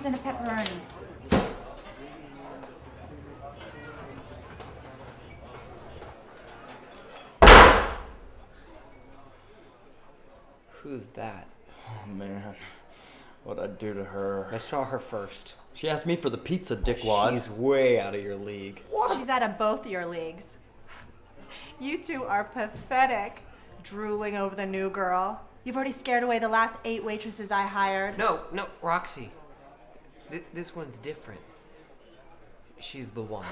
onions and a pepperoni. Who's that? Oh man, what'd I do to her? I saw her first. She asked me for the pizza, dickwad. She's way out of your league. What? She's out of both your leagues. You two are pathetic, drooling over the new girl. You've already scared away the last eight waitresses I hired. No, no, Roxy. Th- this one's different. She's the one.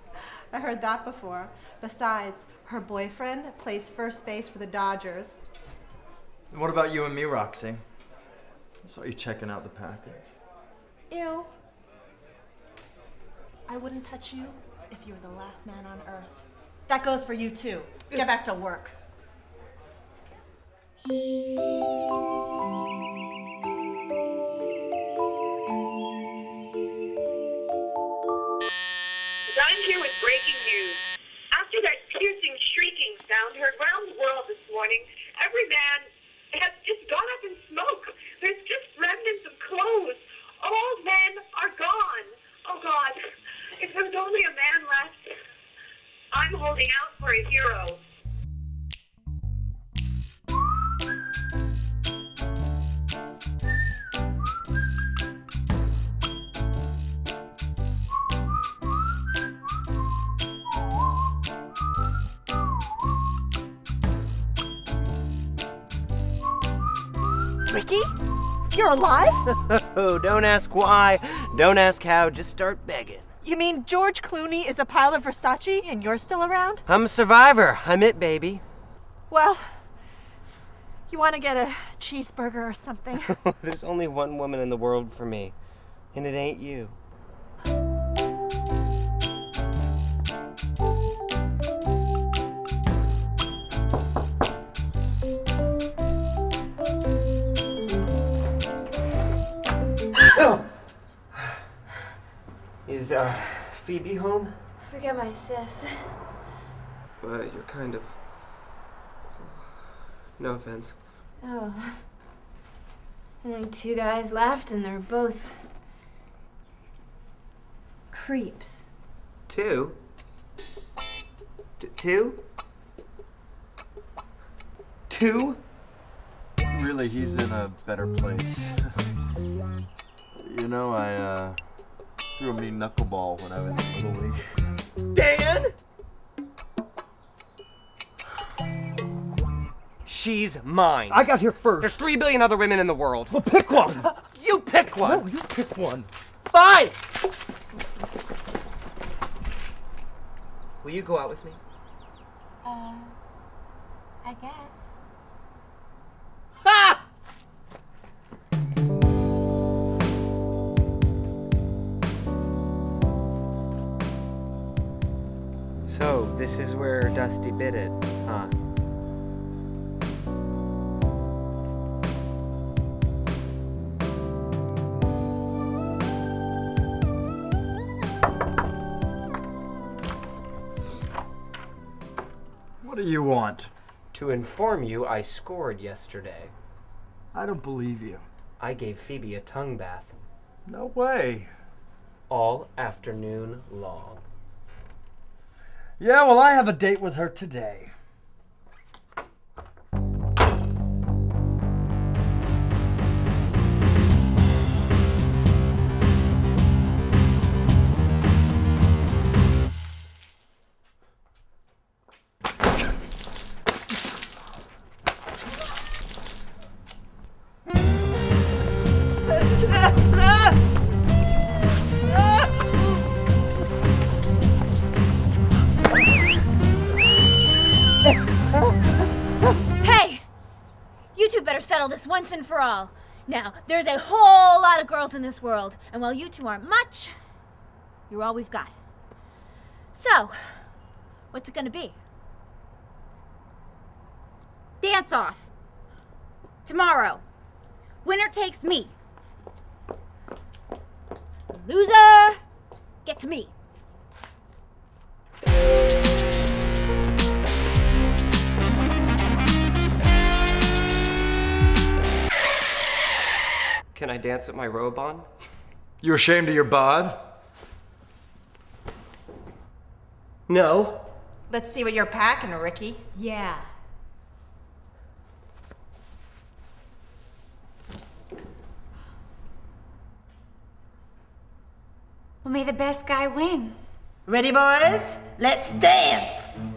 I heard that before. Besides, her boyfriend plays first base for the Dodgers. What about you and me, Roxy? I saw you checking out the package. Ew. I wouldn't touch you if you were the last man on earth. That goes for you too. Get back to work. I'm here with breaking news. After that piercing, shrieking sound heard round the world this morning, every man has just gone up in smoke. There's just remnants of clothes. All men are gone. Oh God, if there's only a man left, I'm holding out for a hero. Ricky? You're alive? Oh, don't ask why, don't ask how, just start begging. You mean George Clooney is a pile of Versace and you're still around? I'm a survivor. I'm it, baby. Well, you want to get a cheeseburger or something? There's only one woman in the world for me, and it ain't you. Is uh, Phoebe home? Forget my sis. But you're kind of. No offense. Oh. Only two guys left, and they're both. creeps. Two? T- two? Two? Really, he's in a better place. you know, I uh, threw a mean knuckleball when I was in Little League. Dan? She's mine. I got here first. There's three billion other women in the world. Well, pick one. You pick one. No, you pick one. Fine. Will you go out with me? Uh, I guess. This is where Dusty bit it, huh? What do you want? To inform you, I scored yesterday. I don't believe you. I gave Phoebe a tongue bath No way. all afternoon long. Yeah, well, I have a date with her today. Settle this once and for all. Now, there's a whole lot of girls in this world, and while you two aren't much, you're all we've got. So, what's it gonna be? Dance off. Tomorrow. Winner takes me. Loser gets me. I dance with my robe on? You ashamed of your bod? No. Let's see what you're packing, Ricky. Yeah. Well, may the best guy win. Ready, boys? Let's dance.